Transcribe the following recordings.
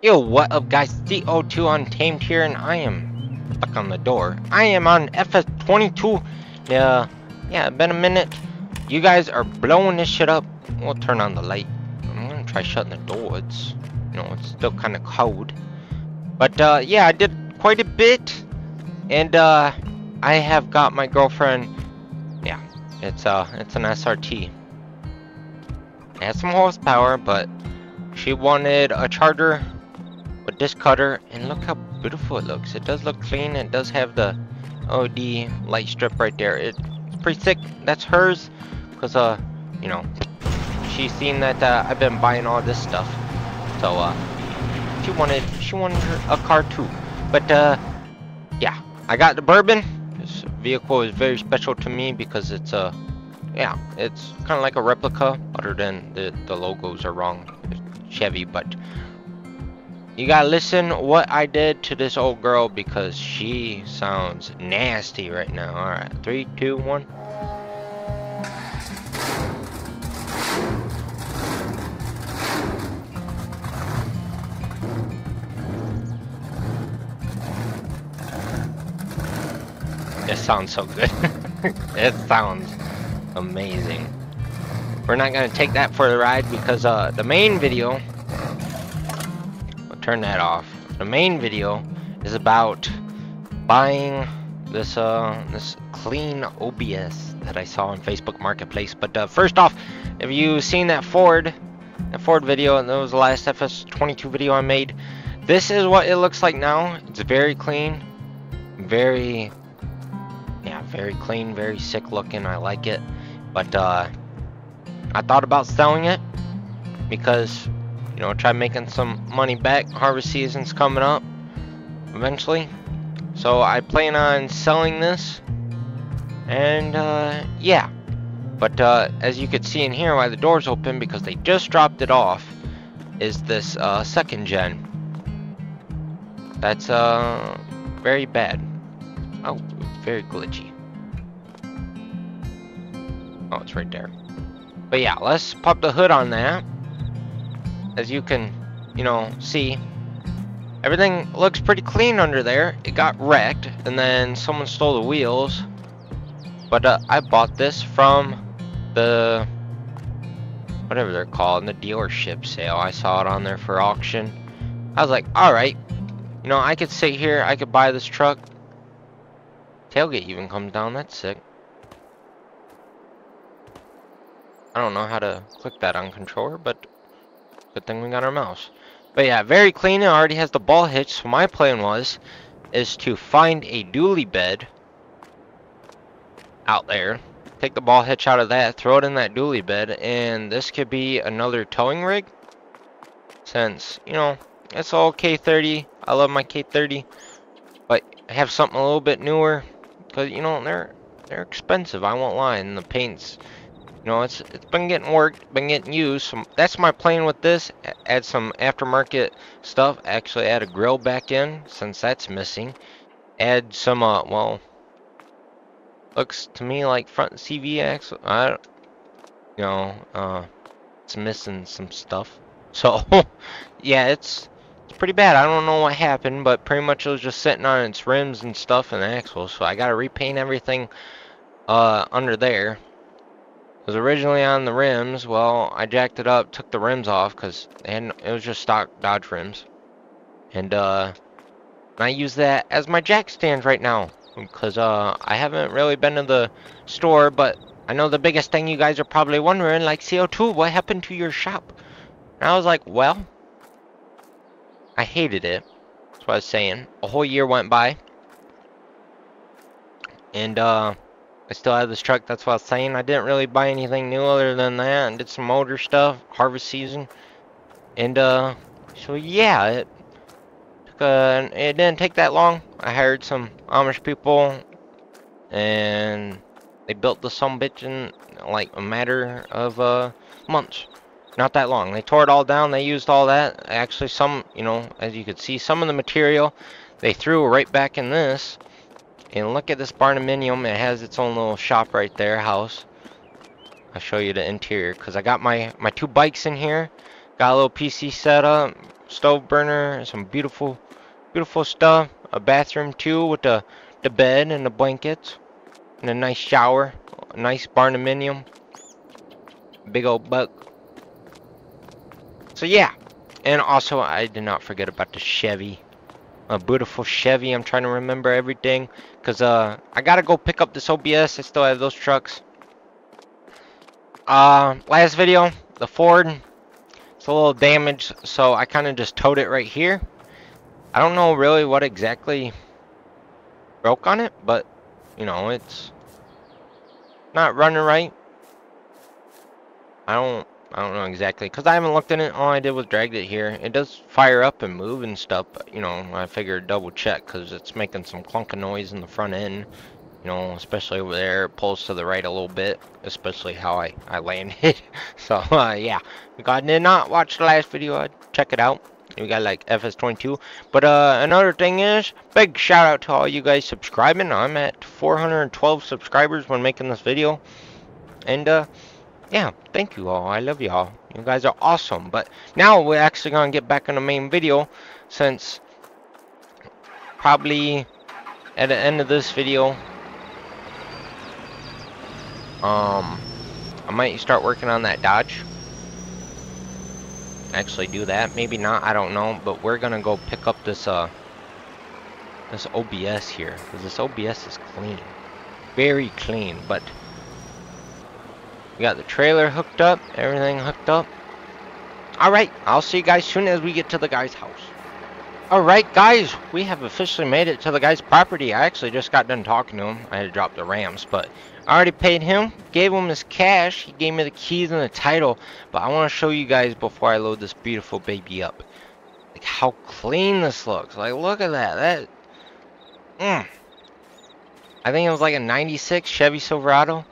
Yo, what up guys? CO2 Untamed here and I am stuck on the door. I am on FS22. Yeah, yeah, been a minute. You guys are blowing this shit up. We'll turn on the light. I'm gonna try shutting the door. It's, you know, it's still kind of cold. But, uh, yeah, I did quite a bit. And, uh, I have got my girlfriend. Yeah, it's, uh, it's an SRT. It has some horsepower, but she wanted a charger this cutter, and look how beautiful it looks. It does look clean. It does have the OD light strip right there. It's pretty thick. That's hers, cause uh, you know, she's seen that uh, I've been buying all this stuff, so uh, she wanted she wanted her, a car too. But uh, yeah, I got the bourbon. This vehicle is very special to me because it's a uh, yeah, it's kind of like a replica, other than the, the logos are wrong. Chevy, but you gotta listen what I did to this old girl because she sounds nasty right now. Alright, three, two, one. It sounds so good. it sounds amazing. We're not gonna take that for the ride because uh, the main video, turn that off. The main video is about buying this uh this clean OBS that I saw on Facebook Marketplace. But uh, first off, if you seen that Ford, that Ford video, and that was the last FS22 video I made. This is what it looks like now. It's very clean, very yeah, very clean, very sick looking. I like it. But uh, I thought about selling it because, you know, try making some money back. Harvest season's coming up eventually. So I plan on selling this. And uh, yeah. But uh, as you can see in here, why the door's open because they just dropped it off, is this uh, second gen. That's uh, very bad. Oh, very glitchy. Oh, it's right there. But yeah, let's pop the hood on that. As you can, you know, see. Everything looks pretty clean under there. It got wrecked, and then someone stole the wheels. But uh, I bought this from the, whatever they're called, the dealership sale. I saw it on there for auction. I was like, alright. You know, I could sit here, I could buy this truck. Tailgate even comes down, that's sick. I don't know how to click that on controller, but good thing we got our mouse. But yeah, very clean. It already has the ball hitch. So my plan was, is to find a dually bed out there. Take the ball hitch out of that, throw it in that dually bed, and this could be another towing rig. Since, you know, it's all K30. I love my K30. But I have something a little bit newer. Because, you know, they're they're expensive. I won't lie. And the paint's you know, it's it's been getting worked, been getting used. So that's my plan with this. Add some aftermarket stuff. Actually, add a grill back in since that's missing. Add some, uh, well, looks to me like front CV axle. I, you know, uh, it's missing some stuff. So, yeah, it's it's pretty bad. I don't know what happened, but pretty much it was just sitting on its rims and stuff and axles. So I gotta repaint everything uh under there was originally on the rims. Well, I jacked it up, took the rims off because it was just stock Dodge rims. And uh, I use that as my jack stand right now because uh, I haven't really been to the store, but I know the biggest thing you guys are probably wondering, like CO2, what happened to your shop? And I was like, well, I hated it. That's what I was saying. A whole year went by. And, uh, I still have this truck, that's what I was saying. I didn't really buy anything new other than that. And did some motor stuff, harvest season. And, uh, so yeah, it took, uh, it didn't take that long. I hired some Amish people, and they built the some bitch in, like, a matter of, uh, months. Not that long. They tore it all down, they used all that. Actually, some, you know, as you could see, some of the material they threw right back in this and look at this barndominium. It has its own little shop right there, house. I'll show you the interior because I got my my two bikes in here. Got a little PC setup, stove burner, some beautiful, beautiful stuff. A bathroom too with the, the bed and the blankets. And a nice shower. A nice barndominium. Big old buck. So yeah. And also I did not forget about the Chevy. A beautiful Chevy. I'm trying to remember everything. Because uh, I gotta go pick up this OBS. I still have those trucks. Uh, last video, the Ford. It's a little damaged. So I kind of just towed it right here. I don't know really what exactly broke on it. But, you know, it's not running right. I don't I don't know exactly because I haven't looked in it. All I did was dragged it here. It does fire up and move and stuff, but you know I figured double check because it's making some clunking noise in the front end. You know, especially over there, it pulls to the right a little bit, especially how I I landed. so uh, yeah, if did not watch the last video, I'd check it out. We got like FS22. But uh, another thing is, big shout out to all you guys subscribing. I'm at 412 subscribers when making this video, and uh yeah, thank you all. I love y'all. You guys are awesome. But now we're actually going to get back in the main video since probably at the end of this video um I might start working on that Dodge. Actually do that. Maybe not. I don't know. But we're going to go pick up this uh this OBS here. Because this OBS is clean. Very clean. But we got the trailer hooked up, everything hooked up. Alright, I'll see you guys soon as we get to the guy's house. Alright guys, we have officially made it to the guy's property. I actually just got done talking to him. I had to drop the Rams, but I already paid him, gave him his cash, he gave me the keys and the title. But I want to show you guys before I load this beautiful baby up. Like how clean this looks. Like look at that. That mm. I think it was like a 96 Chevy Silverado.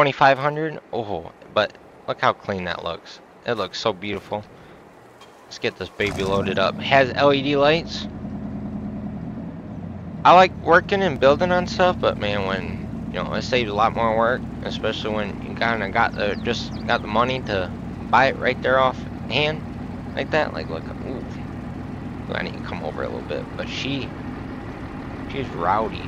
2500 oh but look how clean that looks. It looks so beautiful. Let's get this baby loaded up. Has LED lights. I like working and building on stuff but man when you know it saves a lot more work especially when you kind of got the just got the money to buy it right there off hand like that like look ooh I need to come over a little bit but she she's rowdy.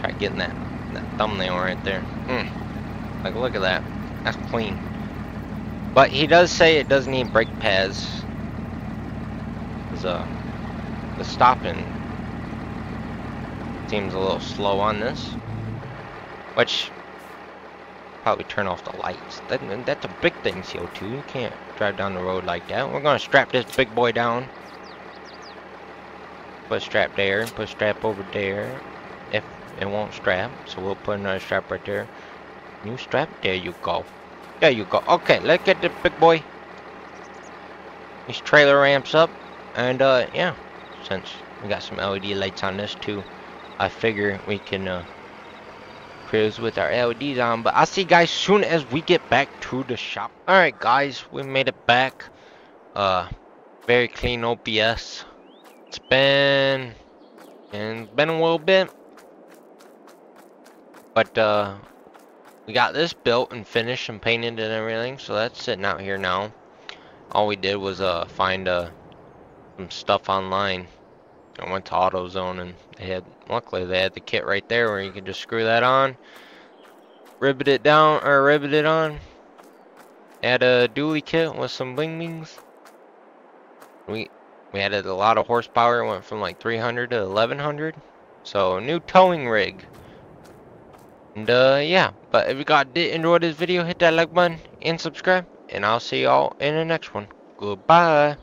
Try getting that that thumbnail right there. Mm. Like, look at that. That's clean. But he does say it does need brake pads. Cause, uh, the stopping seems a little slow on this. Which, probably turn off the lights. That, that's a big thing, CO2. You can't drive down the road like that. We're gonna strap this big boy down. Put strap there, put strap over there. It won't strap so we'll put another strap right there. New strap? There you go. There you go. Okay let's get the big boy. This trailer ramps up and uh yeah since we got some LED lights on this too I figure we can uh cruise with our LEDs on but I'll see you guys soon as we get back to the shop. Alright guys we made it back. Uh very clean OBS it's been and been a little bit but, uh, we got this built and finished and painted and everything, so that's sitting out here now. All we did was, uh, find, uh, some stuff online. I went to AutoZone and they had, luckily they had the kit right there where you can just screw that on, rivet it down, or rivet it on. Add a dually kit with some bling blings. We, we added a lot of horsepower, It went from like 300 to 1100. So, new towing rig. And uh, yeah, but if you guys did enjoy this video, hit that like button and subscribe. And I'll see y'all in the next one. Goodbye.